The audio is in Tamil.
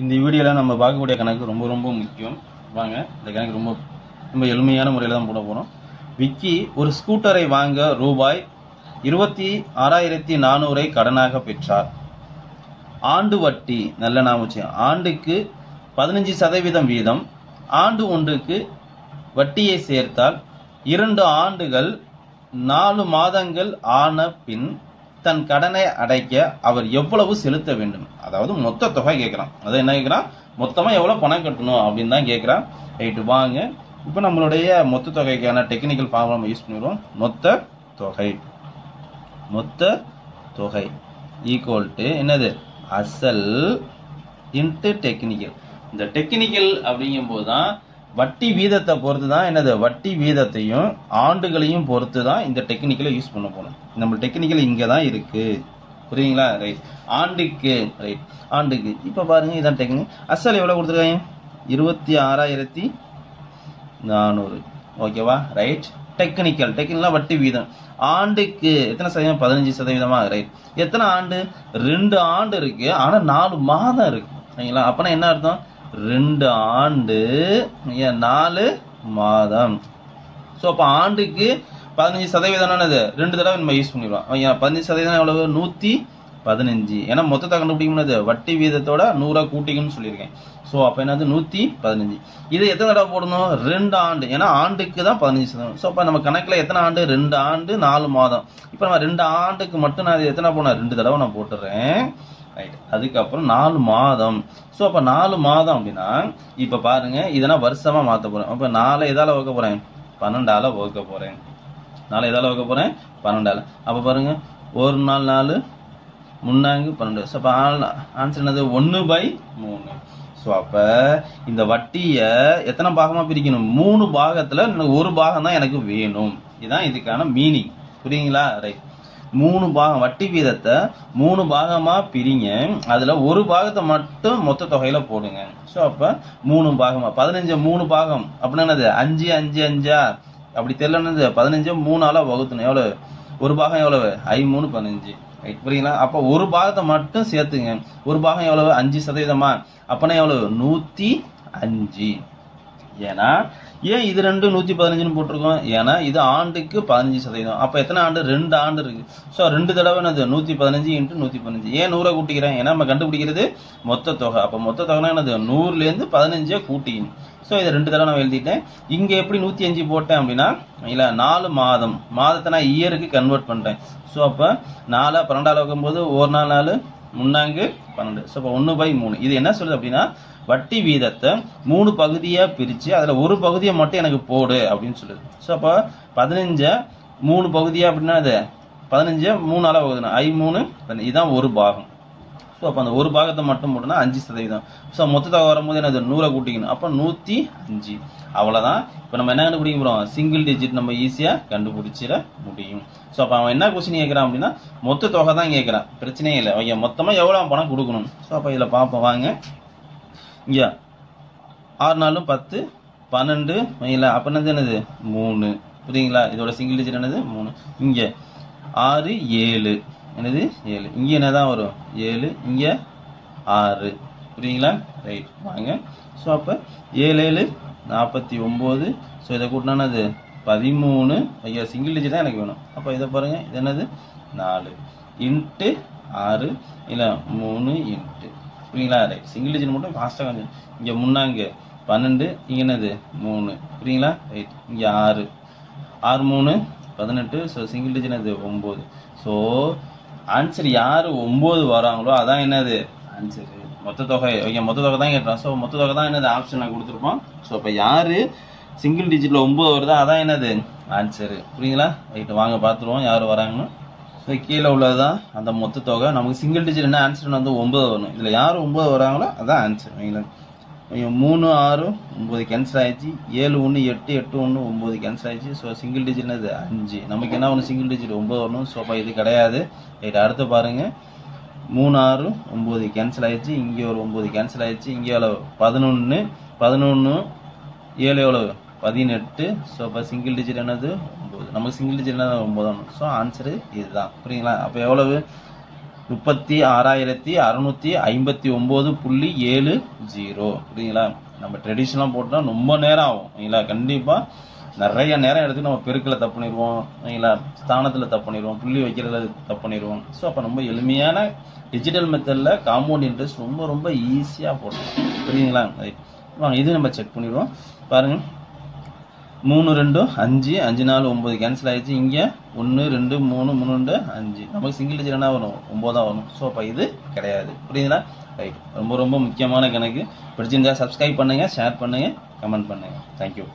இந்த வீடியோவில் நம்ம பார்க்கக்கூடிய கணக்கு ரொம்ப ரொம்ப முக்கியம். வாங்க இந்த கணக்கு ரொம்ப ரொம்ப எளிமையான முறையில் தான் போட போகிறோம் விக்கி ஒரு ஸ்கூட்டரை வாங்க ரூபாய் இருபத்தி ஆறாயிரத்தி நானூறை கடனாக பெற்றார். ஆண்டு வட்டி நல்ல நாம வச்சு ஆண்டுக்கு பதினஞ்சு சதவீதம் வீதம். ஆண்டு ஒன்றுக்கு வட்டியை சேர்த்தால் இரண்டு ஆண்டுகள் நாலு மாதங்கள் ஆன பின் தன் கடனை அடைக்க அவர் எவ்வளவு செலுத்த வேண்டும்? அதாவது மொத்த தொகை கேட்குறான். அதை என்ன கேட்குறான்? மொத்தமாக எவ்வளோ பணம் கட்டணும் அப்படின்னு தான் கேட்குறான். ரைட்டு வாங்க. இப்போ நம்மளுடைய மொத்த தொகைக்கான டெக்னிக்கல் ஃபார்ம் நம்ம யூஸ் பண்ணிடுவோம். மொத்த தொகை. மொத்த தொகை ஈக்குவல் டு என்னது? அசல் இன்ட்டு டெக்னிக்கல் இந்த டெக்னிக்கல் அப்படிங்கும்போது தான் வட்டி வீதத்தை பொறுத்து தான் என்னது? வட்டி வீதத்தையும் ஆண்டுகளையும் பொறுத்து தான் இந்த டெக்னிக்கலை யூஸ் பண்ண போகணும் நம்ம டெக்னிக்கல் இங்கே தான் இருக்குது புரியுங்களா ரைட் ஆண்டுக்கு ரைட் ஆண்டுக்கு. இப்போ பாருங்கள் இதான் டெக்னிக் அசல் எவ்வளோ கொடுத்துருக்காங்க? இருபத்தி ஆறாயிரத்தி நானூறு. ஓகேவா ரைட் டெக்னிக்கல் டெக்னிக்கலாக வட்டி வீதம். ஆண்டுக்கு எத்தனை சதவீதம்? பதினஞ்சு சதவீதமா? ரைட் எத்தனை ஆண்டு? ரெண்டு ஆண்டு இருக்குது ஆனால் நாலு மாதம் இருக்குது சரிங்களா அப்போனா என்ன அர்த்தம்? ரெண்டு ஆண்டு நாலு மாதம். ஸோ அப்போ ஆண்டுக்கு பதினஞ்சு சதவீதம் என்னது? ரெண்டு தடவை நம்ம யூஸ் பண்ணிடுவோம் பதினஞ்சு சதவீதம் எவ்வளவு? நூற்றி பதினஞ்சு. ஏன்னா மொத்தத்தை கண்டுபிடிக்கும்போது வட்டி வீதத்தோட நூறா கூட்டிக்கணும்னு சொல்லியிருக்கேன். ஸோ அப்போ என்னது? நூற்றி பதினஞ்சு. இது எத்தனை தடவை போடணும்? ரெண்டு ஆண்டு. ஏன்னா ஆண்டுக்கு தான் பதினஞ்சு சதவீதம். ஸோ அப்போ நம்ம கணக்கில் எத்தனை ஆண்டு? ரெண்டு ஆண்டு நாலு மாதம். இப்போ நம்ம ரெண்டு ஆண்டுக்கு மட்டும் நான் இது எத்தனை போனேன் ரெண்டு தடவை நான் போட்டுறேன். ரைட் அதுக்கப்புறம் நாலு மாதம். ஸோ அப்போ நாலு மாதம் அப்படின்னா இப்போ பாருங்க இதெல்லாம் வருஷமா மாற்ற போறேன். அப்போ நாலு எதால வகுக்க போறேன்? பன்னெண்டால வகுக்க போறேன். நாலு எதால வகுக்க போறேன்? பன்னெண்டால. அப்போ பாருங்க ஒரு நாள் நாலு முன்னாங்கு பன்னெண்டு. ஸோ அப்போ ஆன்சர் என்னது? ஒன்று பை மூணு. ஸோ அப்போ இந்த வட்டியை எத்தனை பாகமாக பிரிக்கணும்? மூணு பாகத்தில் எனக்கு ஒரு பாகம் தான் எனக்கு வேணும். இதுதான் இதுக்கான மீனிங் புரியுங்களா ரைட் மூணு பாகம் வட்டி வீதத்தை மூணு பாகமா பிரிங்க. அதுல ஒரு பாகத்தை மட்டும் மொத்த தொகையில போடுங்க. ஸோ அப்ப மூணு பாகமா பதினஞ்சு மூணு பாகம். அப்படின்னா என்னது? அஞ்சு அஞ்சு அஞ்சா? அப்படி தெரியலன்னு பதினஞ்சு மூணால வகுத்தணும் எவ்வளவு? ஒரு பாகம் எவ்வளவு? ஐ மூணு பதினஞ்சு. ரைட் புரியுங்களா அப்போ ஒரு பாகத்தை மட்டும் சேர்த்துங்க. ஒரு பாகம் எவ்வளவு? அஞ்சு சதவீதமா. அப்போனா எவ்வளவு? நூத்தி அஞ்சு. ஏன்னா ஏன் இது ரெண்டு நூத்தி பதினஞ்சுன்னு போட்டிருக்கோம்? ஏன்னா இது ஆண்டுக்கு பதினஞ்சு சதவீதம். அப்ப எத்தனை ஆண்டு? ரெண்டு ஆண்டு இருக்கு. ஸோ ரெண்டு தடவை என்னது? நூத்தி பதினஞ்சு இன்ட்டு நூத்தி பதினஞ்சு. ஏன் நூறை கூட்டிக்கிறேன்? ஏன்னா நம்ம கண்டுபிடிக்கிறது மொத்த தொகை. அப்ப மொத்த தொகைனா என்னது? நூறுல இருந்து பதினஞ்சை கூட்டிக்கணும். ஸோ இதை ரெண்டு தடவை நான் எழுதிட்டேன். இங்கே எப்படி நூற்றி அஞ்சு போட்டேன் அப்படின்னா இல்லை நாலு மாதம். மாதத்தை நான் இயருக்கு கன்வெர்ட் பண்ணுறேன் ஸோ அப்போ நாலாக பன்னெண்டாவது வைக்கும்போது ஒரு நாள் நாலு முன்னாங்கு பன்னெண்டு. ஸோ இப்போ ஒன்று பை மூணு. இது என்ன சொல்லுது அப்படின்னா வட்டி வீதத்தை மூணு பகுதியாக பிரித்து அதில் ஒரு பகுதியை மட்டும் எனக்கு போடு அப்படின்னு சொல்லுது. ஸோ அப்போ பதினஞ்சை மூணு பகுதியாக அப்படின்னா அது பதினஞ்சை மூணு அளவு ஐ மூணு இதுதான் ஒரு பாகம். ஸோ அப்போ அந்த ஒரு பாகத்தை மட்டும் போட்டோம்னா அஞ்சு சதவீதம். ஸோ மொத்தத்தை வரும்போது என்னது? நூறை கூட்டிக்கணும். அப்போ நூற்றி அஞ்சு. அவ்வளோதான் இப்போ நம்ம என்ன கண்டுபிடிக்க போகிறோம் சிங்கிள் டிஜிட் நம்ம ஈஸியாக கண்டுபிடிச்சிட முடியும். ஸோ அப்போ அவன் என்ன கொஸ்டின் கேட்குறான் அப்படின்னா மொத்த தொகை தான் கேட்குறான். பிரச்சனையே இல்லை. அவங்க மொத்தமாக எவ்வளோ பணம் கொடுக்கணும்? ஸோ அப்போ இதில் பார்ப்போம் வாங்க. இங்கே ஆறு நாலும் பத்து பன்னெண்டு இல்லை அப்போ என்னது என்னது? மூணு. புரியுங்களா இதோட சிங்கிள் டிஜிட் என்னது? மூணு. இங்கே ஆறு ஏழு. என்னது? ஏழு. இங்கே என்னதான் வரும்? ஏழு. இங்கே ஆறு. புரியுங்களா ரைட் வாங்க. ஸோ அப்போ ஏழு ஏழு நாற்பத்தி ஒம்பது. ஸோ இதை கூட்டினானது பதிமூணு. ஐயா சிங்கிள் டிஜிட் தான் எனக்கு வேணும். அப்போ இதை பாருங்கள் இது என்னது? நாலு. இன்ட்டு ஆறு. இல்லை மூணு இன்ட்டு. புரியுங்களா ரைட் சிங்கிள் டிஜிட் மட்டும் ஃபாஸ்ட்டாக கொஞ்சம். இங்கே முன்னாங்க பன்னெண்டு. இங்கே என்னது? மூணு. புரியுங்களா ரைட் இங்கே ஆறு. ஆறு மூணு பதினெட்டு. ஸோ சிங்கிள் டிஜிட் அது ஒம்பது. ஸோ ஆன்சர் யார் ஒம்பது வராங்களோ அதான் என்னது? ஆன்சர் மொத்த தொகை ஓகே மொத்த தொகை தான் கேட்டோம். ஸோ மொத்த தொகை தான் என்னது? ஆப்ஷன் நான் கொடுத்துருப்போம். ஸோ இப்போ யார் சிங்கிள் டிஜிட்டில் ஒம்பது வருதோ அதான் என்னது? ஆன்சரு புரியுங்களா ரைட்டு வாங்க பார்த்துருவோம் யார் வராங்கன்னு. ஸோ கீழே உள்ளது தான் அந்த மொத்த தொகை. நமக்கு சிங்கிள் டிஜிட் என்ன ஆன்சர் வந்து ஒம்பது வரணும். இதில் யார் ஒம்பது வராங்களோ அதான் ஆன்சர் வைங்களா மூணு ஆறு ஒம்பது கேன்சல் ஆகிடுச்சு ஏழு ஒன்று எட்டு எட்டு ஒன்று ஒம்பது கேன்சல் ஆகிடுச்சு ஸோ சிங்கிள் டிஜிட் இது அஞ்சு. நமக்கு என்ன ஒன்று சிங்கிள் டிஜிட் ஒம்பது வரணும். ஸோ அப்போ இது கிடையாது. ரைட் அடுத்து பாருங்கள் மூணு ஆறு ஒம்பது கேன்சல் ஆகிடுச்சு இங்கே ஒரு ஒம்பது கேன்சல் ஆகிடுச்சு இங்கே எவ்வளோ பதினொன்று பதினொன்று ஏழு எவ்வளோ பதினெட்டு. ஸோ அப்போ சிங்கிள் டிஜிட் என்னது? ஒம்பது நமக்கு சிங்கிள் டிஜிட் என்னது? ஒம்பது ஒன்று ஸோ ஆன்சரு இதுதான். புரியுங்களா அப்போ எவ்வளவு? முப்பத்தி ஆறாயிரத்தி அறநூற்றி ஐம்பத்தி ஒம்பது புள்ளி ஏழு ஜீரோ. புரியுங்களா நம்ம ட்ரெடிஷ்னலாக போட்டால் ரொம்ப நேரம் ஆகும். சரிங்களா கண்டிப்பாக நிறைய நேரம் எடுத்து நம்ம பெருக்கில் தப்பு பண்ணிடுவோம். சரிங்களா ஸ்தானத்தில் தப்பு பண்ணிடுவோம். புள்ளி வைக்கிறதுல தப்பு பண்ணிடுவோம். ஸோ அப்போ ரொம்ப எளிமையான டிஜிட்டல் மெத்தடில் காம்பவுண்ட் இன்ட்ரெஸ்ட் ரொம்ப ரொம்ப ஈஸியாக போடலாம். புரியுங்களா வாங்க இது நம்ம செக் பண்ணிடுவோம். பாருங்கள் மூணு ரெண்டு அஞ்சு அஞ்சு நாலு ஒம்பது கேன்சல் ஆகிடுச்சு இங்கே ஒன்று ரெண்டு மூணு மூணு ரெண்டு அஞ்சு. நமக்கு சிங்கிள் டிஜிட் என்ன வரும். ஒம்போதான் வரும். ஸோ அப்போ இது கிடையாது. புரியுதுங்களா? ரைட் ரொம்ப ரொம்ப முக்கியமான கணக்கு. பிடிச்சிருந்தா சப்ஸ்கிரைப் பண்ணுங்கள் ஷேர் பண்ணுங்கள் கமெண்ட் பண்ணுங்கள் தேங்க்யூ